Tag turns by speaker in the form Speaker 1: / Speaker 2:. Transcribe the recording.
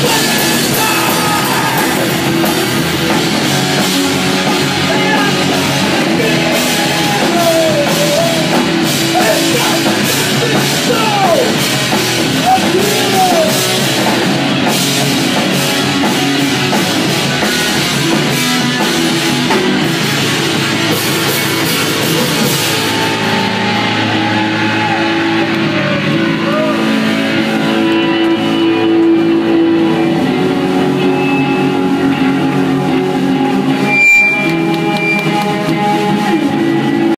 Speaker 1: Let's